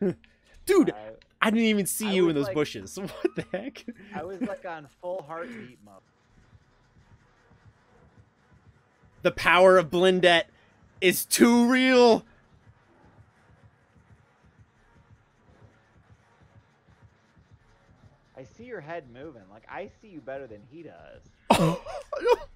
Dude, I, I didn't even see I you in those like- bushes. What the heck? I was like on full heartbeat mode. The power of Blendette is too real. I see your head moving. Like I see you better than he does.